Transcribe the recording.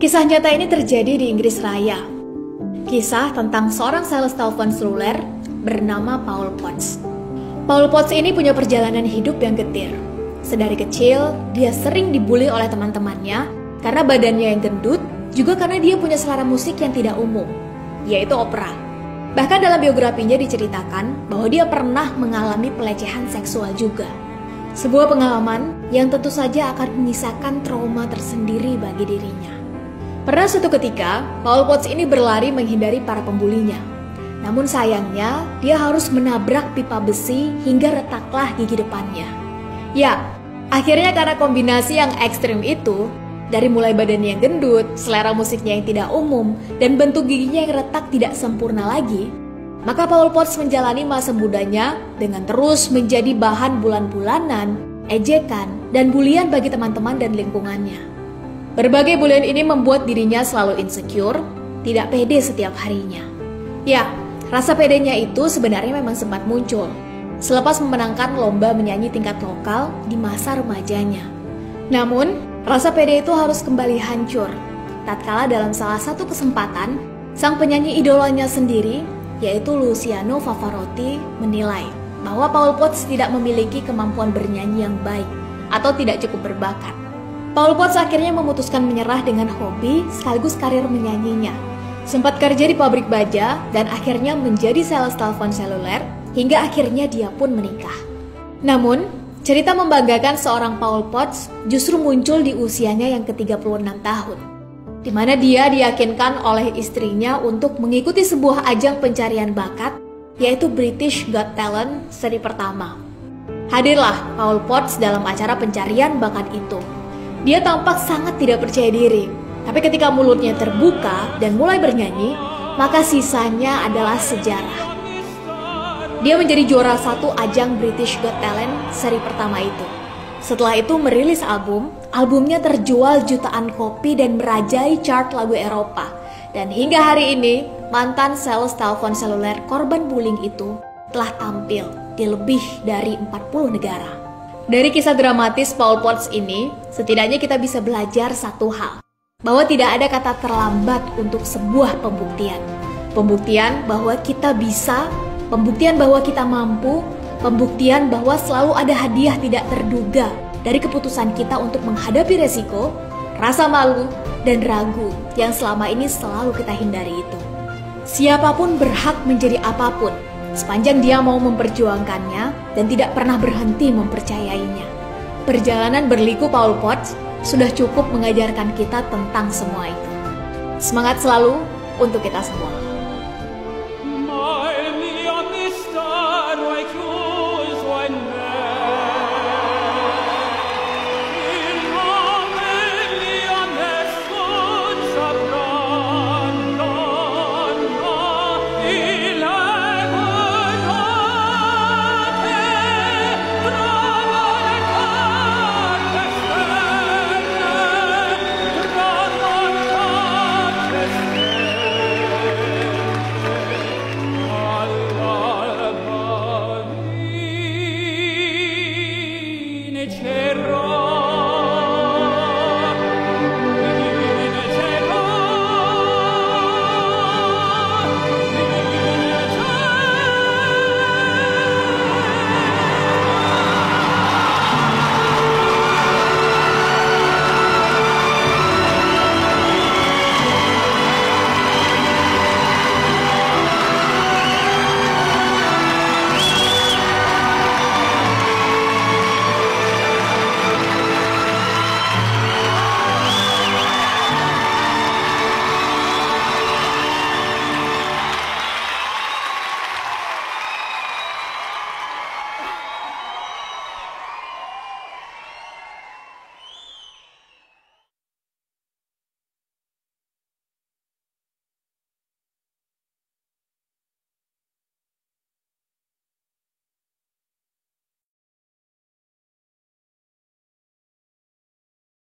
Kisah nyata ini terjadi di Inggris Raya. Kisah tentang seorang sales telepon seluler bernama Paul Potts. Paul Potts ini punya perjalanan hidup yang getir. Sedari kecil, dia sering dibully oleh teman-temannya karena badannya yang gendut, juga karena dia punya selera musik yang tidak umum, yaitu opera. Bahkan dalam biografinya diceritakan bahwa dia pernah mengalami pelecehan seksual juga. Sebuah pengalaman yang tentu saja akan menyisakan trauma tersendiri bagi dirinya. Pernah suatu ketika, Paul Potts ini berlari menghindari para pembulinya. Namun sayangnya, dia harus menabrak pipa besi hingga retaklah gigi depannya. Ya, akhirnya karena kombinasi yang ekstrim itu, dari mulai badannya yang gendut, selera musiknya yang tidak umum, dan bentuk giginya yang retak tidak sempurna lagi, maka Paul Potts menjalani masa mudanya dengan terus menjadi bahan bulan-bulanan, ejekan, dan bulian bagi teman-teman dan lingkungannya. Berbagai bulian ini membuat dirinya selalu insecure, tidak pede setiap harinya. Ya, rasa pedenya itu sebenarnya memang sempat muncul selepas memenangkan lomba menyanyi tingkat lokal di masa remajanya. Namun, rasa pede itu harus kembali hancur tatkala dalam salah satu kesempatan, sang penyanyi idolanya sendiri, yaitu Luciano Pavarotti, menilai bahwa Paul Potts tidak memiliki kemampuan bernyanyi yang baik atau tidak cukup berbakat. Paul Potts akhirnya memutuskan menyerah dengan hobi sekaligus karir menyanyinya. Sempat kerja di pabrik baja dan akhirnya menjadi sales telepon seluler hingga akhirnya dia pun menikah. Namun, cerita membanggakan seorang Paul Potts justru muncul di usianya yang ke-36 tahun. Di mana dia diyakinkan oleh istrinya untuk mengikuti sebuah ajang pencarian bakat yaitu British Got Talent seri pertama. Hadirlah Paul Potts dalam acara pencarian bakat itu. Dia tampak sangat tidak percaya diri. Tapi ketika mulutnya terbuka dan mulai bernyanyi, maka sisanya adalah sejarah. Dia menjadi juara satu ajang British Got Talent seri pertama itu. Setelah itu merilis album, albumnya terjual jutaan kopi dan merajai chart lagu Eropa. Dan hingga hari ini, mantan sales telepon seluler korban bullying itu telah tampil di lebih dari 40 negara. Dari kisah dramatis Paul Potts ini, setidaknya kita bisa belajar satu hal. Bahwa tidak ada kata terlambat untuk sebuah pembuktian. Pembuktian bahwa kita bisa, pembuktian bahwa kita mampu, pembuktian bahwa selalu ada hadiah tidak terduga dari keputusan kita untuk menghadapi resiko, rasa malu, dan ragu yang selama ini selalu kita hindari itu. Siapa pun berhak menjadi apa pun, sepanjang dia mau memperjuangkannya dan tidak pernah berhenti mempercayainya. Perjalanan berliku Paul Potts sudah cukup mengajarkan kita tentang semua itu. Semangat selalu untuk kita semua. error